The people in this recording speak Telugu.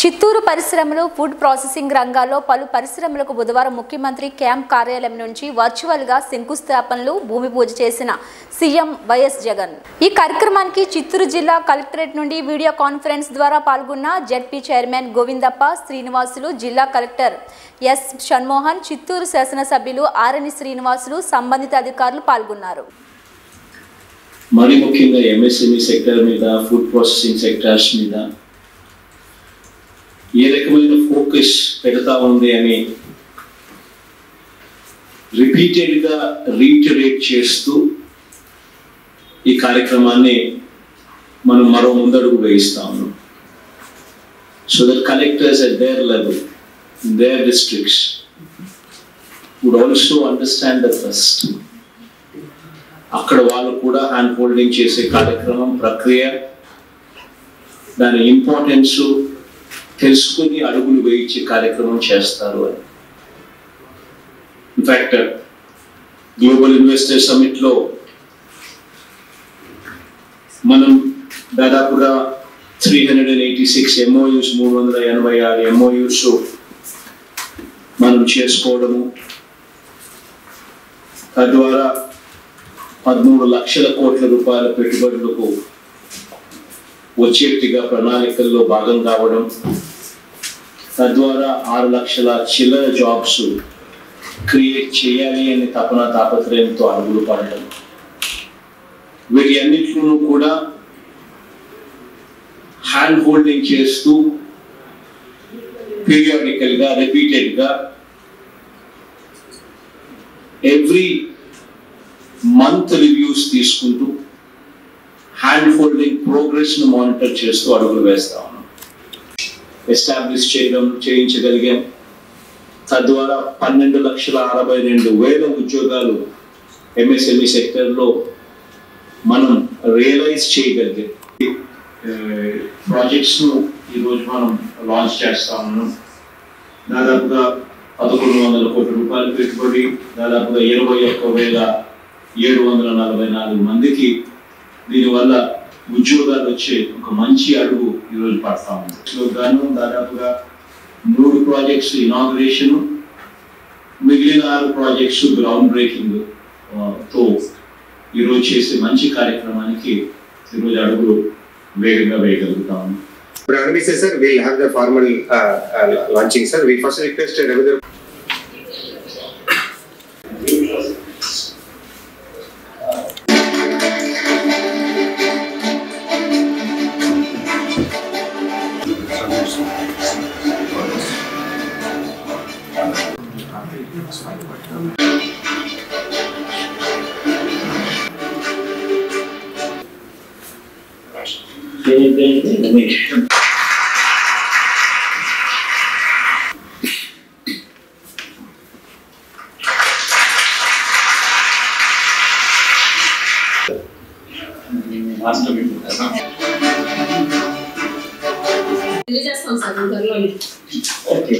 చిత్తూరు పరిశ్రమలు ఫుడ్ ప్రాసెసింగ్ రంగాల్లో పలు పరిశ్రమలకు బుధవారం ముఖ్యమంత్రి క్యాంప్ కార్యాలయం నుంచి వర్చువల్గా శంకుస్థాపనలు భూమి పూజ చేసిన సీఎం వైఎస్ జగన్. ఈ కార్యక్రమానికి చిత్తూరు జిల్లా కలెక్టరేట్ నుండి వీడియో కాన్ఫరెన్స్ ద్వారా పాల్గొన్న జెడ్పీ చైర్మన్ గోవిందప్ప శ్రీనివాసులు జిల్లా కలెక్టర్ ఎస్ షణ్మోహన్ చిత్తూరు శాసనసభ్యులు ఆరణి శ్రీనివాసులు సంబంధిత అధికారులు పాల్గొన్నారు. మరి ముఖ్యంగా ఎంఎస్ఎంఈ సెక్టర్ మీద ఫుడ్ ప్రాసెసింగ్ సెక్టర్స్ మీద ఏ రకమైన ఫోకస్ పెడతా ఉంది అని రిపీటెడ్గా రీటరేట్ చేస్తూ ఈ కార్యక్రమాన్ని మనం మరో ముందడుగు వేయిస్తా ఉన్నాం. So that collectors at their level their districts would also understand the first అక్కడ వాళ్ళు కూడా హ్యాండ్ హోల్డింగ్ చేసే కార్యక్రమం ప్రక్రియ దాని ఇంపార్టెన్స్ తెలుసుకుని అడుగులు వేయించే కార్యక్రమం చేస్తారు అని. ఇన్ఫాక్ట్ గ్లోబల్ ఇన్వెస్టర్ సమిట్లో మనం దాదాపుగా three hundred and eighty six MoUs మూడు వందల ఎనభై ఆరు ఎంఓయూస్ మనం చేసుకోవడము. తద్వారా పదమూడు లక్షల కోట్ల రూపాయల పెట్టుబడులకు వచ్చేట్టుగా ప్రణాళికల్లో భాగం కావడం తద్వారా ఆరు లక్షల చిల్లర జాబ్స్ క్రియేట్ చేయాలి అనే తపన తాపత్రయంతో అడుగులు పడటం. వీటి అన్నింటిలోనూ కూడా హ్యాండ్ హోల్డింగ్ చేస్తూ పీరియాడికల్గా రిపీటెడ్గా ఎవ్రీ మంత్ రివ్యూస్ తీసుకుంటూ హ్యాండ్ ఫోల్డింగ్ ప్రోగ్రెస్ను మానిటర్ చేస్తూ అడుగులు వేస్తా ఉన్నాం. ఎస్టాబ్లిష్ చేయడం చేయించగలిగాం. తద్వారా పన్నెండు లక్షల అరవై రెండు వేల ఉద్యోగాలు ఎంఎస్ఎంఈ సెక్టర్లో మనం రియలైజ్ చేయగలిగాం. ప్రాజెక్ట్స్ను ఈరోజు మనం లాంచ్ చేస్తా ఉన్నాం. దాదాపుగా పదకొండు వందల కోట్ల రూపాయలు పెట్టుబడి దాదాపుగా ఇరవై ఒక్క వేల ఏడు వందల నలభై నాలుగు మందికి దీనివల్ల ఉద్యోగాలు వచ్చే ఒక మంచి అడుగు ఈరోజు పడతా ఉంది సో గాను దాదాపుగా మూడు ప్రాజెక్ట్స్ ఇనాగ్రేషన్ మిగిలిన ఆరు ప్రాజెక్ట్స్ గ్రౌండ్ బ్రేకింగ్తో ఈరోజు చేసే మంచి కార్యక్రమానికి ఈరోజు అడుగులు వేగంగా వేయగలుగుతాము ఇప్పుడు But sir says, sir, the have the formal uh, first request. We first request Ravinder Ramesh తెలియజేస్తాం సార్ త్వరలో ఓకే